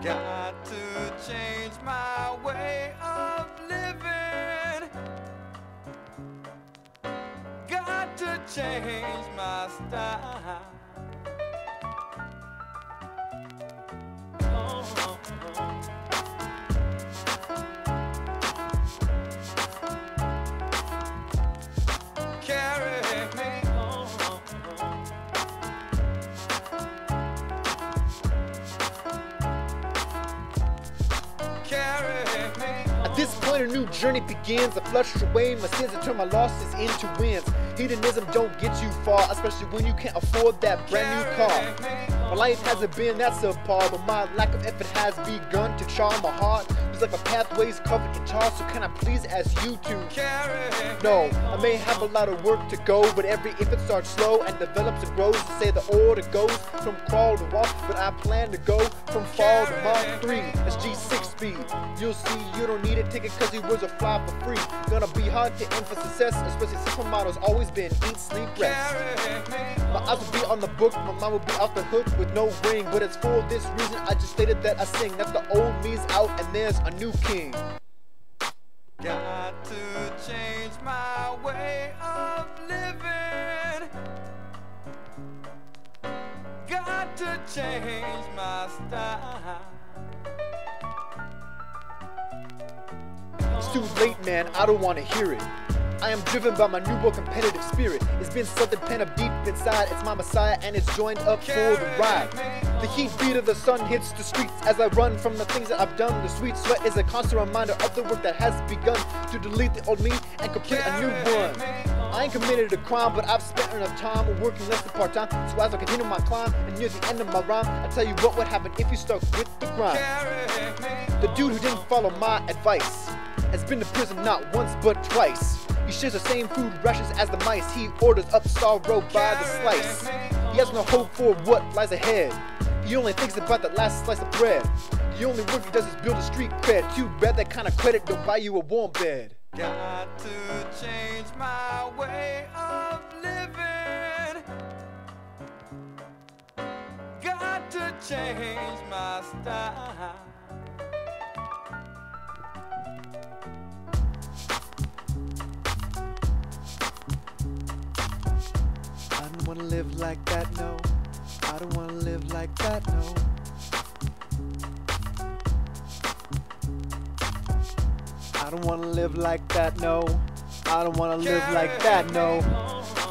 Got to change my way of living. Got to change my style. This point, a new journey begins. I flush away my sins and turn my losses into wins. Hedonism don't get you far, especially when you can't afford that brand new car. My life hasn't been that subpar, but my lack of effort has begun to charm my heart. It's like my pathways covered in tar, so can I please ask you to? No, I may have a lot of work to go, but every infant starts slow and develops and grows. To say the order goes from crawl to walk, but I plan to go from fall to Mach 3. That's G6 You'll see you don't need a ticket cause you was a fly for free. Gonna be hard to aim for success, especially since my motto's always been eat, sleep, rest. My eyes will be on the book, my mind will be off the hook with no ring. But it's for this reason I just stated that I sing. That the old me's out and there's a new king. Got to change my way of living. Got to change my style. It's too late, man, I don't wanna hear it. I am driven by my newborn competitive spirit. It's been something pent up deep inside. It's my messiah and it's joined up for the ride. The heat beat of the sun hits the streets as I run from the things that I've done. The sweet sweat is a constant reminder of the work that has begun to delete the old me and complete a new one. I ain't committed a crime, but I've spent enough time working less than part time. So as I continue my climb and near the end of my rhyme, I tell you what would happen if you stuck with the grind. The dude who didn't follow my advice has been to prison not once but twice. He shares the same food rations as the mice. He orders up sorrow by the slice. He has no hope for what lies ahead. He only thinks about that last slice of bread. The only work he does is build a street cred. Too bad that kind of credit don't buy you a warm bed. Got to change my way of living. Got to change my style. Wanna live like that, no. I don't wanna live like that, no. I don't wanna live like that, no. I don't wanna live like that, no.